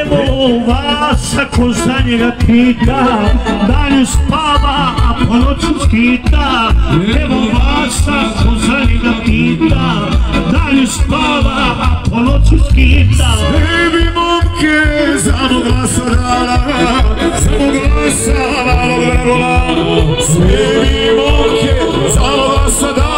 Evo vas ako za njega pita Danju spava, a po noću skita Evo vas ako za njega pita Danju spava, a po noću skita Sebi momke za mog glasa dala Za mog glasa malog revola Sebi momke za mog glasa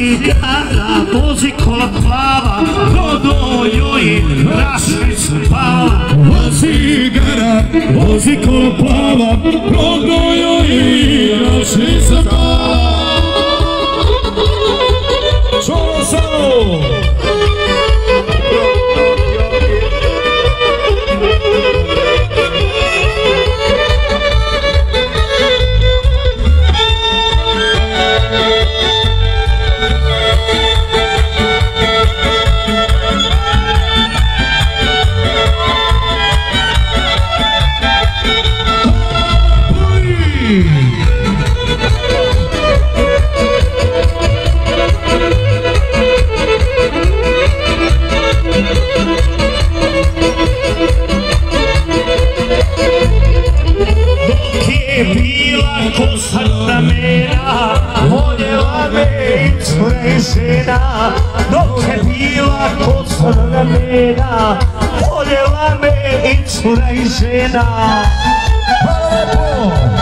Vozi gara, vozi kola plava, rodo joj rašnica pala. Vozi gara, vozi kola plava Prodojo i naši se cure žena. Dok je bila kosa ramena, voljela me i cura i žena. Hvala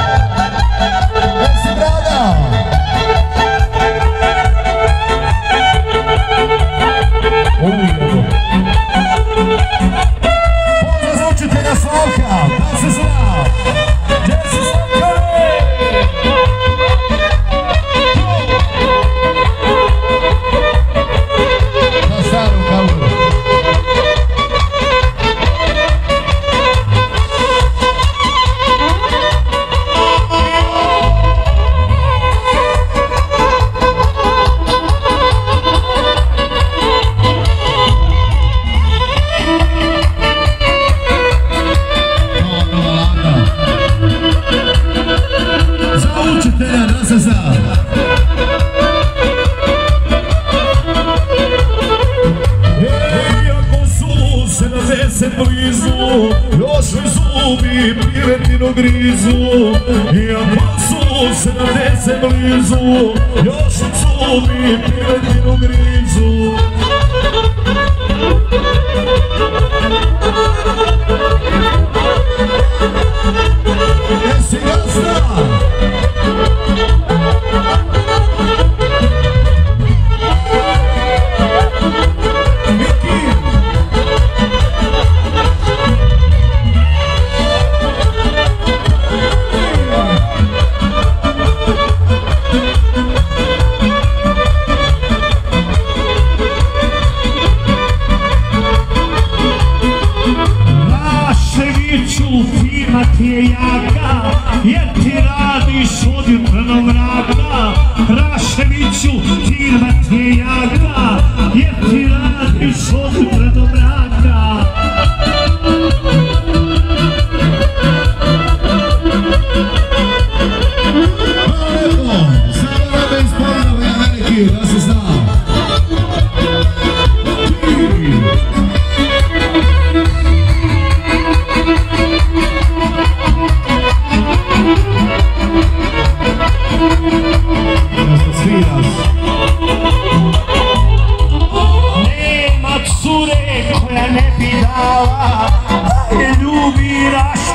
blizu, još mi zubi piretinu grizu.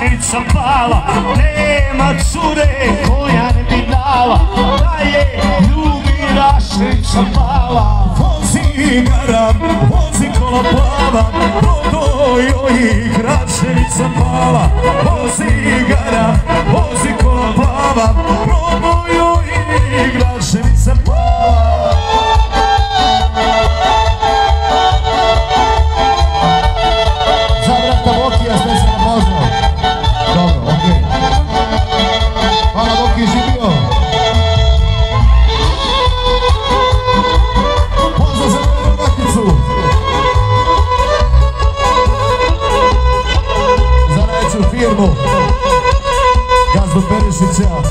i pala Nema cure koja ne bi dala Da je ljubi rašnica pala. Vozi garam, vozi kola plava Brodo joj rašnica pala. Vozi garam, vozi kola plava Good job.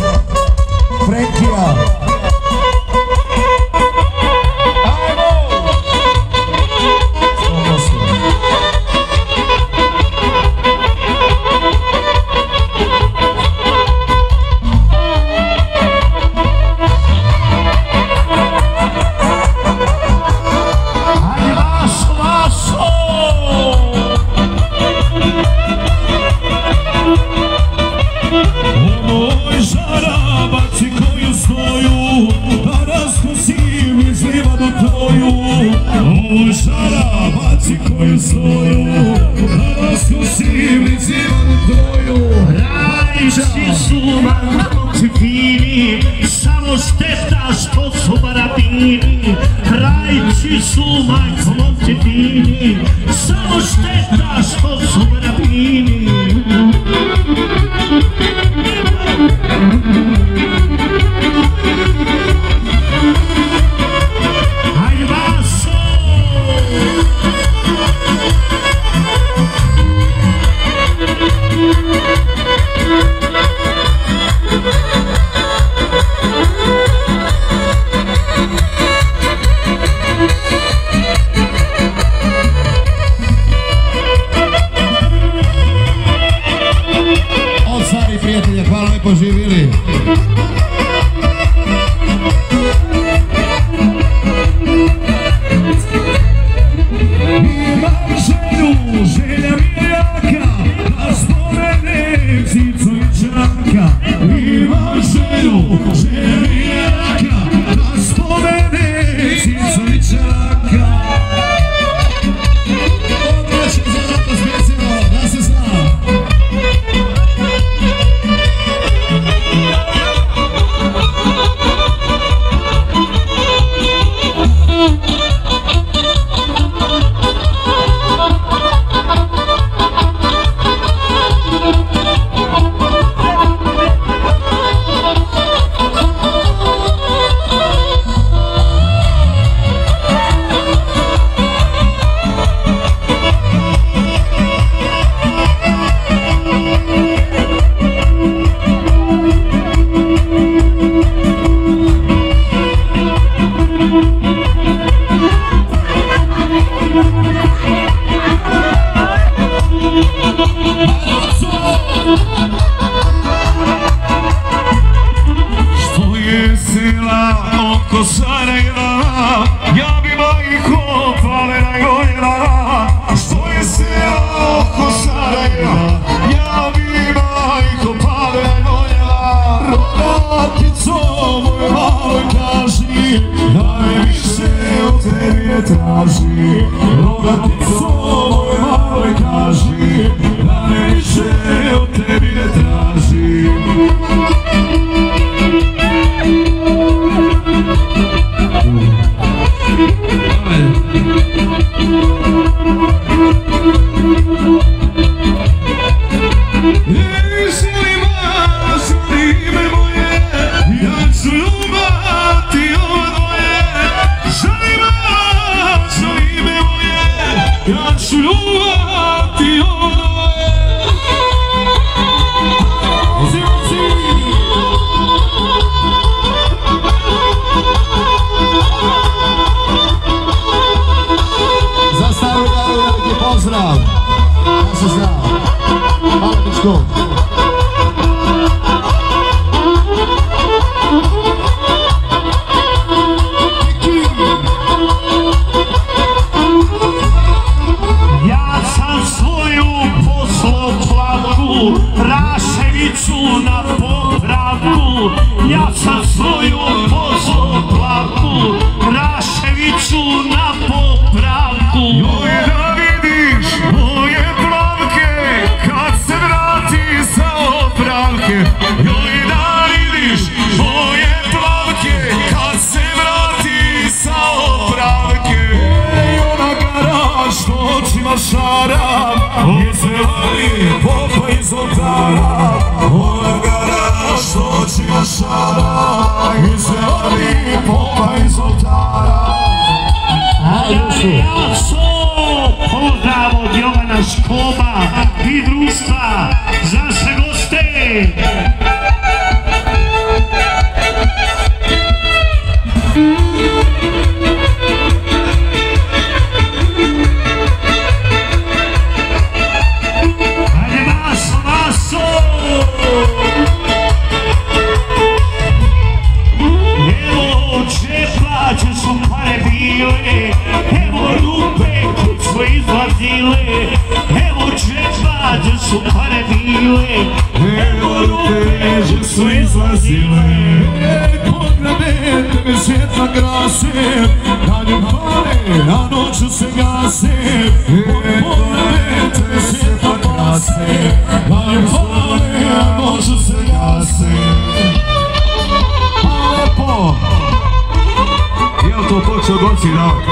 godina Ja bi majko palena godina Stoje se oko Sarajeva Ja bi majko palena godina Rodatico moj maloj kaži Najviše od traži. Rodatico šara Gdje se vali popa iz oltara Orgara što će klošara Gdje se vali popa iz oltara Pozdrav od Jovana Škoba i društva za sve goste! su pare bile Evo rupeže su izlazile Pograde me svjetla grase Kad im pare, a noću se gase Pograde me svjetla grase Kad im pare, a noću se gase pa Lepo! Jel to počeo gorci dao?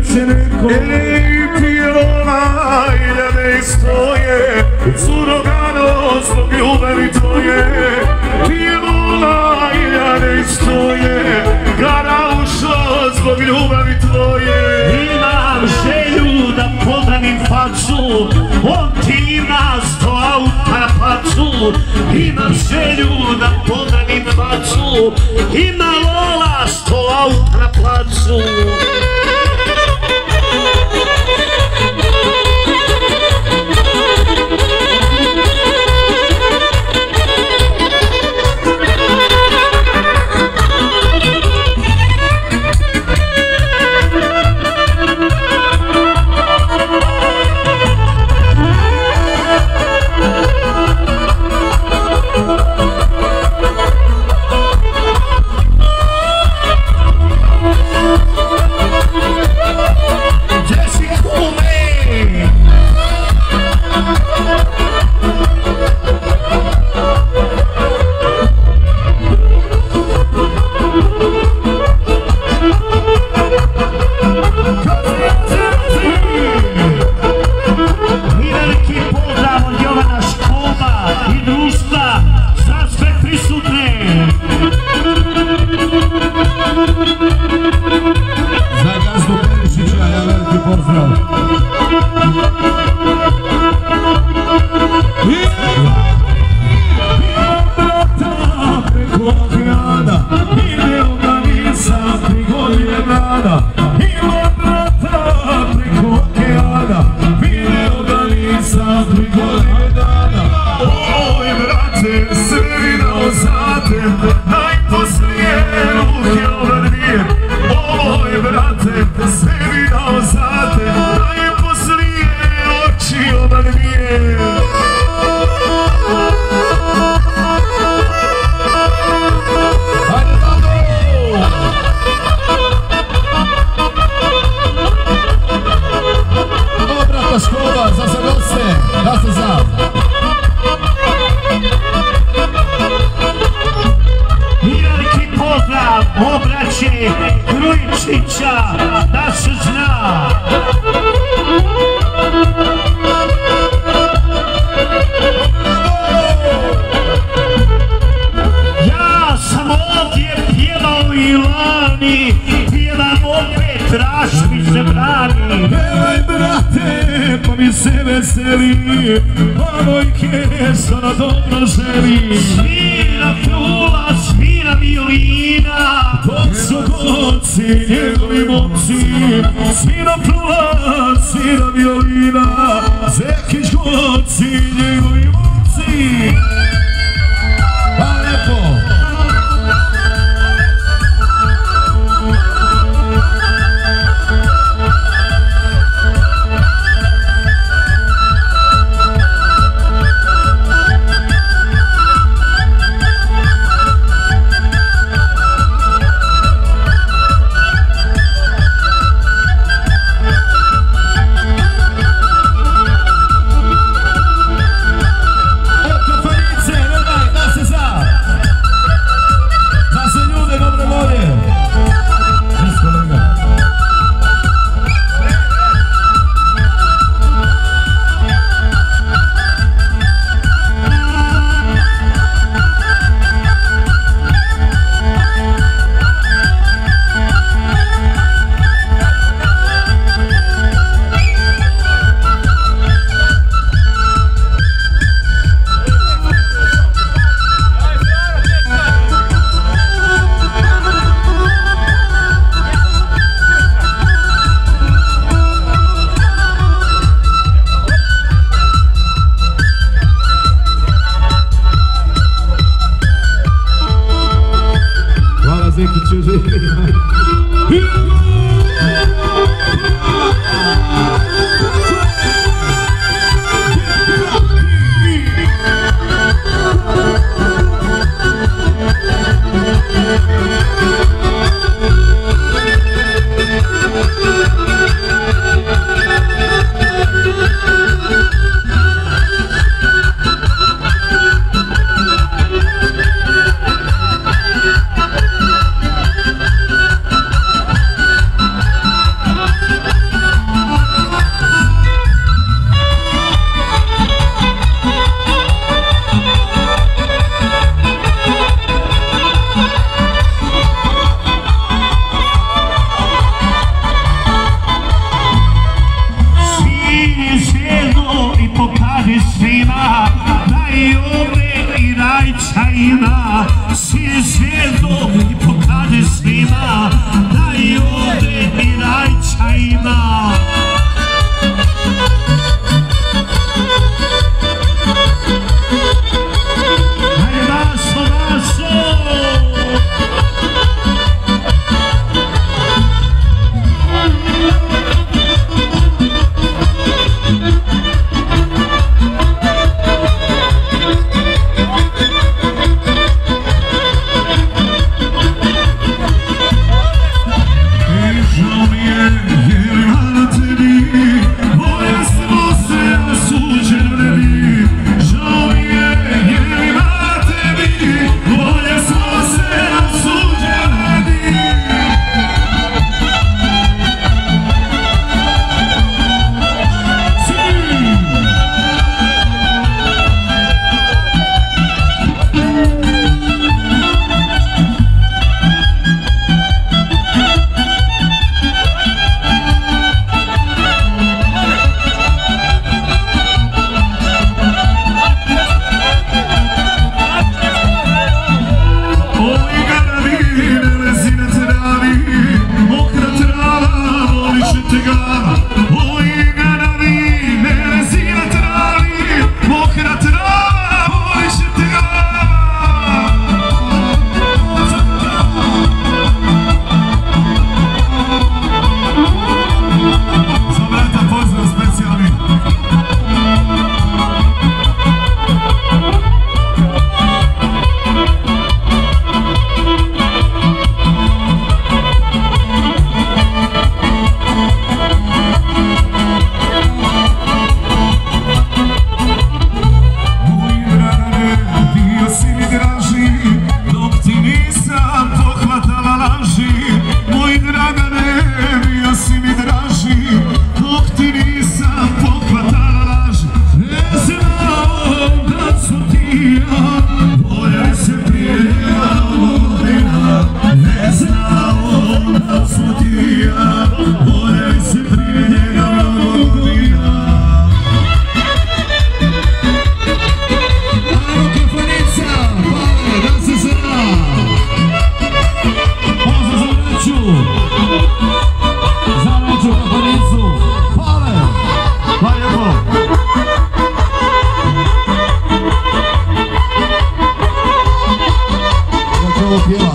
učenikom Ej, pjeva hiljade stoje. Surogano zbog ljubavi tvoje. Pjeva ovaj hiljade stoje. Gara ušo zbog ljubavi tvoje. Imam želju da podanim facu. On ti nas do auta pacu Imam želju da podanim facu. Ima lola sto auta placu Straš mi se brani Pevaj brate, pa mi se veseli. Ovojke, sada dobro želi. Svira frula, svira violina. Dok su goci, njegovi moci Svira frula, svira violina. Zekić goci, njegovi moci Da